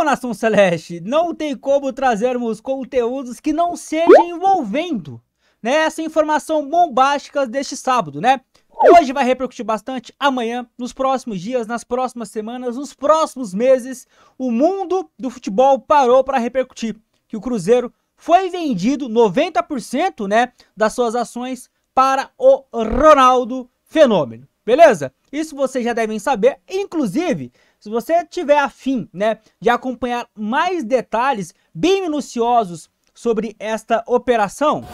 Bom, Nação Celeste, não tem como trazermos conteúdos que não sejam envolvendo né, essa informação bombástica deste sábado, né? Hoje vai repercutir bastante, amanhã, nos próximos dias, nas próximas semanas, nos próximos meses, o mundo do futebol parou para repercutir que o Cruzeiro foi vendido 90%, né, das suas ações para o Ronaldo Fenômeno. Beleza? Isso vocês já devem saber. Inclusive, se você tiver afim, né, de acompanhar mais detalhes bem minuciosos sobre esta operação,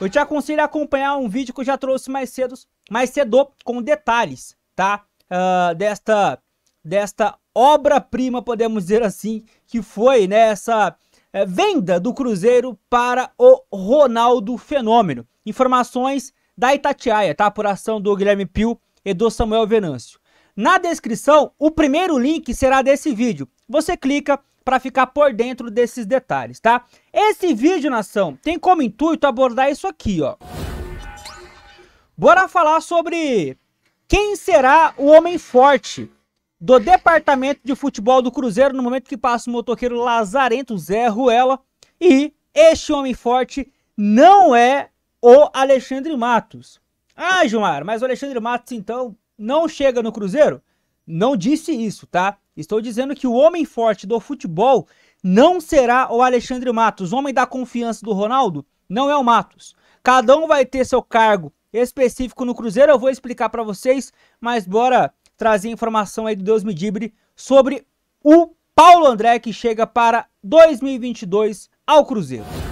eu te aconselho a acompanhar um vídeo que eu já trouxe mais cedo, mais cedo com detalhes, tá? Uh, desta desta obra-prima, podemos dizer assim, que foi né, essa é, venda do Cruzeiro para o Ronaldo Fenômeno. Informações da Itatiaia, tá? Apuração do Guilherme Pio e do Samuel Venâncio. Na descrição, o primeiro link será desse vídeo. Você clica para ficar por dentro desses detalhes, tá? Esse vídeo, nação, tem como intuito abordar isso aqui, ó. Bora falar sobre quem será o homem forte do departamento de futebol do Cruzeiro no momento que passa o motoqueiro Lazarento Zé Ruela. E este homem forte não é o Alexandre Matos. Ah, Gilmar, mas o Alexandre Matos então não chega no Cruzeiro? Não disse isso, tá? Estou dizendo que o homem forte do futebol não será o Alexandre Matos. O homem da confiança do Ronaldo não é o Matos. Cada um vai ter seu cargo específico no Cruzeiro. Eu vou explicar para vocês, mas bora trazer informação aí do Deus Medibre sobre o Paulo André que chega para 2022 ao Cruzeiro.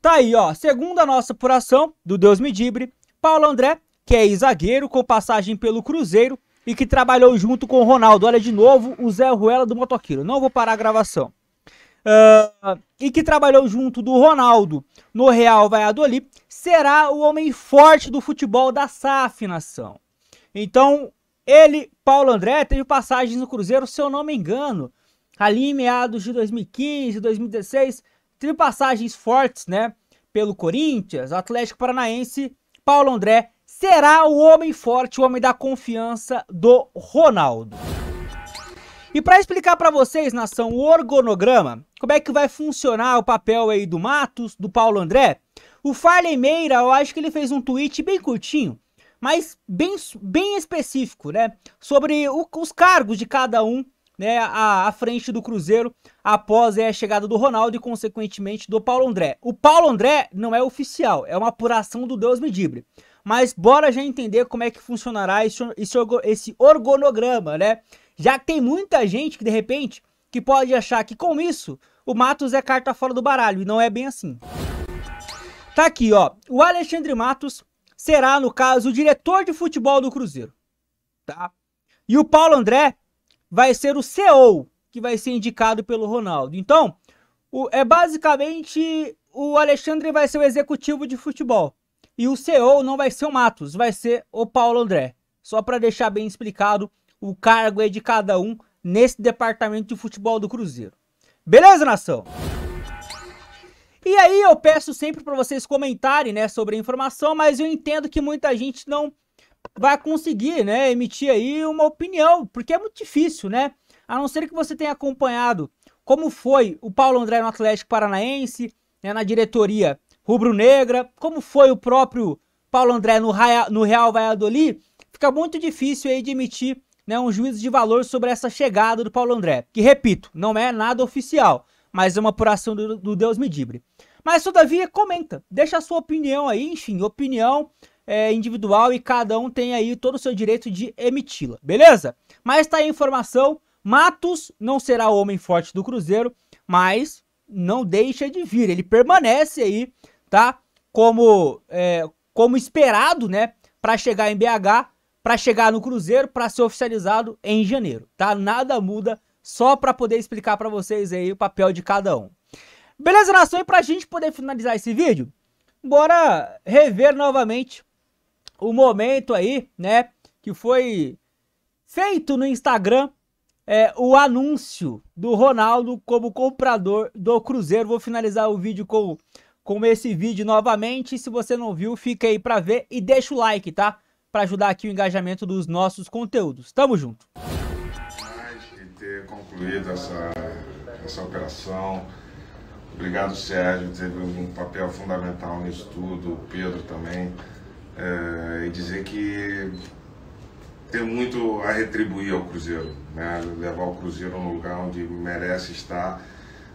Tá aí, ó, segundo a nossa apuração do Deus Medibre, Paulo André, que é zagueiro com passagem pelo Cruzeiro e que trabalhou junto com o Ronaldo. Olha de novo o Zé Ruela do Motoqueiro. Não vou parar a gravação. Uh, e que trabalhou junto do Ronaldo no Real Valladolid, será o homem forte do futebol da SAF nação. Então, ele, Paulo André, teve passagens no Cruzeiro, se eu não me engano, ali em meados de 2015, 2016, teve passagens fortes, né? Pelo Corinthians, Atlético Paranaense, Paulo André será o homem forte, o homem da confiança do Ronaldo. E para explicar para vocês, nação, o organograma, como é que vai funcionar o papel aí do Matos, do Paulo André, o Farley Meira, eu acho que ele fez um tweet bem curtinho, mas bem, bem específico, né? Sobre o, os cargos de cada um, né? À, à frente do Cruzeiro após é, a chegada do Ronaldo e, consequentemente, do Paulo André. O Paulo André não é oficial, é uma apuração do Deus Medibre. Mas bora já entender como é que funcionará esse, esse, organograma, né? Já que tem muita gente que, de repente, que pode achar que com isso o Matos é carta fora do baralho. E não é bem assim. Tá aqui, ó. O Alexandre Matos será, no caso, o diretor de futebol do Cruzeiro. Tá? E o Paulo André vai ser o CEO, que vai ser indicado pelo Ronaldo. Então, o, é basicamente o Alexandre vai ser o executivo de futebol. E o CEO não vai ser o Matos, vai ser o Paulo André. Só para deixar bem explicado o cargo é de cada um nesse departamento de futebol do Cruzeiro. Beleza, nação? E aí eu peço sempre para vocês comentarem, né, sobre a informação, mas eu entendo que muita gente não vai conseguir, né, emitir aí uma opinião, porque é muito difícil, né? A não ser que você tenha acompanhado como foi o Paulo André no Atlético Paranaense, né, na diretoria rubro-negra, como foi o próprio Paulo André no, no Real Valladolid, fica muito difícil aí de emitir né, um juízo de valor sobre essa chegada do Paulo André, que repito, não é nada oficial, mas é uma apuração do, do Deus Medibre. Mas, todavia, comenta, deixa a sua opinião aí, enfim, opinião é, individual e cada um tem aí todo o seu direito de emiti-la, beleza? Mas tá aí a informação, Matos não será o homem forte do Cruzeiro, mas não deixa de vir, ele permanece aí, tá? Como, é, como esperado, né, para chegar em BH, para chegar no Cruzeiro, para ser oficializado em janeiro, tá? Nada muda, só para poder explicar para vocês aí o papel de cada um. Beleza, nação? E pra gente poder finalizar esse vídeo, bora rever novamente o momento aí, né, que foi feito no Instagram é, o anúncio do Ronaldo como comprador do Cruzeiro. Vou finalizar o vídeo com, com esse vídeo novamente. Se você não viu, fica aí pra ver e deixa o like, tá? Pra ajudar aqui o engajamento dos nossos conteúdos. Tamo junto! concluída essa, essa operação. Obrigado, Sérgio, teve um papel fundamental nisso tudo, o Pedro também. É, e dizer que tem muito a retribuir ao Cruzeiro, né? levar o Cruzeiro no lugar onde merece estar.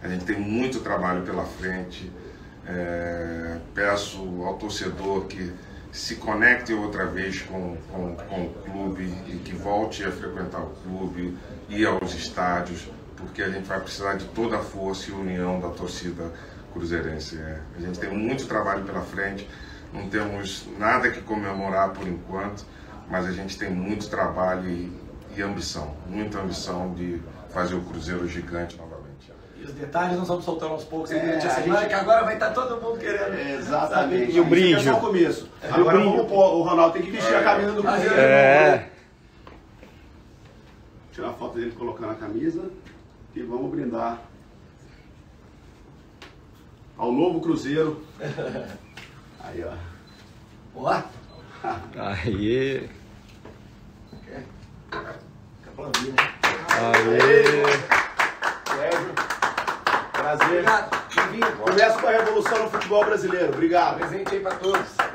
A gente tem muito trabalho pela frente. É, peço ao torcedor que se conecte outra vez com, com, com o clube e que volte a frequentar o clube, ir aos estádios, porque a gente vai precisar de toda a força e união da torcida cruzeirense. É. A gente tem muito trabalho pela frente, não temos nada que comemorar por enquanto, mas a gente tem muito trabalho e, e ambição, muita ambição de fazer o Cruzeiro gigante novamente. E os detalhes nós vamos soltando aos poucos aí durante a semana, gente... que agora vai estar todo mundo querendo. Exatamente. E o brinde. É só o começo. É. Agora vamos pôr, o Ronaldo tem que vestir é. a camisa do Cruzeiro. É. Tirar a foto dele colocando a camisa e vamos brindar ao novo Cruzeiro. Aí, ó. Boa. Aí. Quer? Quer aplaudir, né? Aí. Sérgio. Prazer. Obrigado. Bem-vindo. Começa com a revolução no futebol brasileiro. Obrigado. Presente aí pra todos.